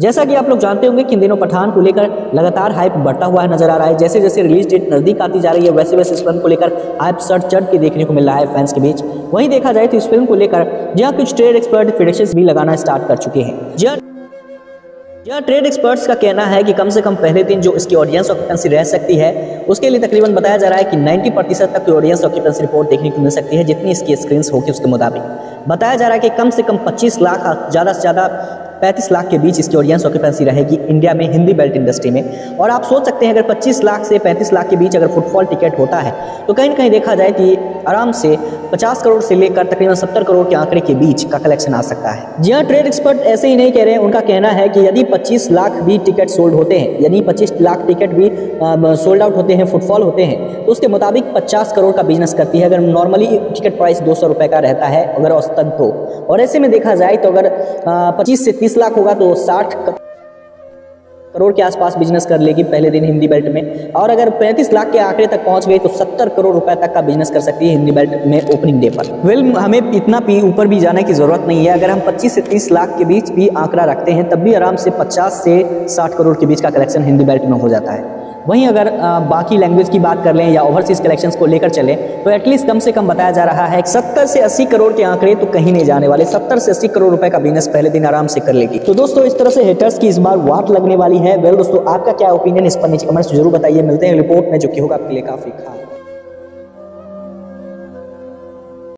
जैसा कि आप लोग जानते होंगे कि इन दिनों पठान को लेकर लगातार हाइप बढ़ता हुआ नज़र आ रहा है। जैसे जैसे रिलीज़ डेट नज़दीक आती जा रही है, वैसे वैसे इस फ़िल्म को लेकर हाइप सर चढ़ के देखने को मिल रहा है फैंस के बीच। वहीं देखा जाए तो इस फ़िल्म को लेकर जहाँ कुछ ट्रेड एक्सपर्ट प्रिडिक्शंस भी लगाना स्टार्ट कर चुके हैं। जहाँ यह ट्रेड एक्सपर्ट्स का कहना है कि कम से कम पहले दिन जो इसकी ऑडियंस ऑक्यूपेंसी रह सकती है, उसके लिए तकरीबन बताया जा रहा है कि 90 प्रतिशत तक की ऑडियंस ऑक्यूपेंसी रिपोर्ट देखने को मिल सकती है, जितनी इसकी स्क्रीन होगी उसके मुताबिक। बताया जा रहा है कि कम से कम 25 लाख, ज़्यादा से ज़्यादा पैंतीस लाख के बीच इसकी ऑडियंस ऑक्यूपेंसी रहेगी इंडिया में, हिंदी बेल्ट इंडस्ट्री में। और आप सोच सकते हैं, अगर 25 लाख से 35 लाख के बीच अगर फुटफॉल टिकट होता है तो कहीं ना कहीं देखा जाए कि आराम से 50 करोड़ से लेकर तकरीबन 70 करोड़ के आंकड़े के बीच का कलेक्शन आ सकता है। जी हाँ ट्रेड एक्सपर्ट ऐसे ही नहीं कह रहे हैं, उनका कहना है कि यदि 25 लाख भी टिकट सोल्ड होते हैं। यानी 25 लाख टिकट भी सोल्ड आउट होते हैं फुटफॉल होते हैं। तो उसके मुताबिक 50 करोड़ का बिज़नेस करती है। अगर नॉर्मली टिकट प्राइस दो सौ का रहता है, अगर औसतन तो। और ऐसे में देखा जाए तो अगर पच्चीस से तीस लाख होगा तो साठ करोड़ के आसपास बिज़नेस कर लेगी पहले दिन हिंदी बेल्ट में। और अगर 35 लाख के आंकड़े तक पहुँच गई तो 70 करोड़ रुपए तक का बिज़नेस कर सकती है हिंदी बेल्ट में ओपनिंग डे पर। वेल हमें इतना भी ऊपर भी जाने की ज़रूरत नहीं है। अगर हम 25 से 30 लाख के बीच भी आंकड़ा रखते हैं, तब भी आराम से 50 से 60 करोड़ के बीच का कलेक्शन हिंदी बेल्ट में हो जाता है। वहीं अगर बाकी लैंग्वेज की बात कर लें या ओवरसीज कलेक्शंस को लेकर चलें तो एटलीस्ट कम से कम बताया जा रहा है सत्तर से अस्सी करोड़ के आंकड़े तो कहीं नहीं जाने वाले। सत्तर से अस्सी करोड़ रुपए का बिज़नेस पहले दिन आराम से कर लेगी। तो दोस्तों, इस तरह से हेटर्स की इस बार वाट लगने वाली है। वेल दोस्तों, आपका क्या ओपिनियन इस पर नीचे कमेंट्स ज़रूर बताइए। मिलते हैं रिपोर्ट में, जो कि होगा आपके लिए काफ़ी खास।